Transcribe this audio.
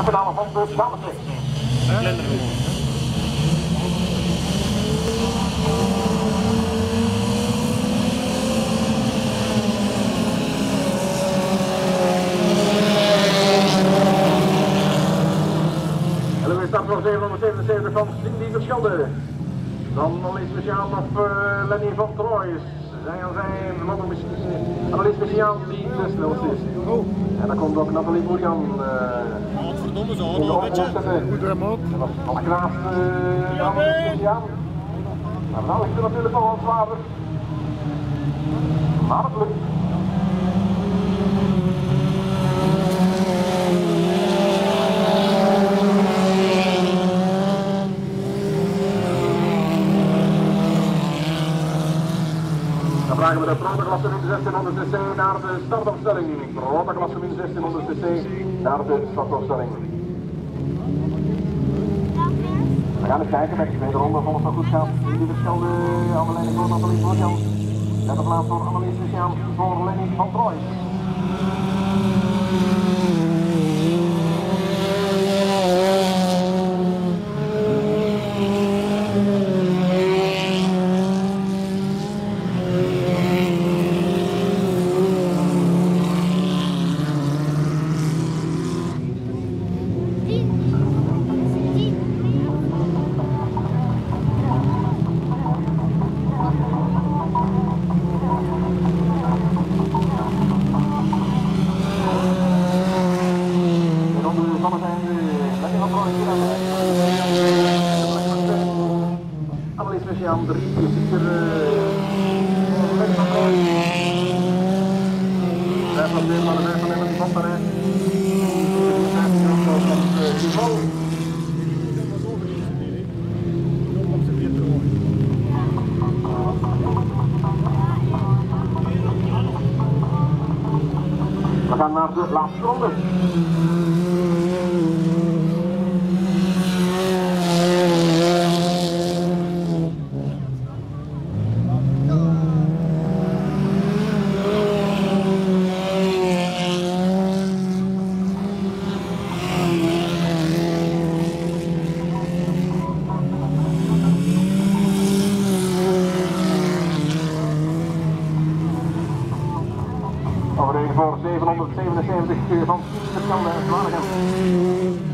De pedalen van de gewoon. En dan start voor 777 van Cindy Verschelde. Dan analist speciaal op uh, Lenny van Troyes. Zij aan zijn analist speciaal die de snelste is. Oh, En dan komt ook Nathalie Boerjan. Uh, godverdomme zo, in de nog een beetje. Goed hem op. Dat was uh. Maar nou is er natuurlijk wel wat zwaarder. Maar het lukt. Vragen we de protoklasse min 1600 cc naar de startopstelling. Protoklasse min 1600 cc naar de startopstelling. We gaan eens kijken, bij de tweede ronde volgens goed gaat. Die verschillende Annelene voor Nathalie Borjan. Derde plaats voor Annelies Speciaal voor Lenny van Troyes. Speciaal 3 zit er. eh, Lenny van Troyes. Vijf van de mannen van Troyes. Niveau. We gaan naar de laatste ronde. Voor 777 van Verschillende Zwaregem.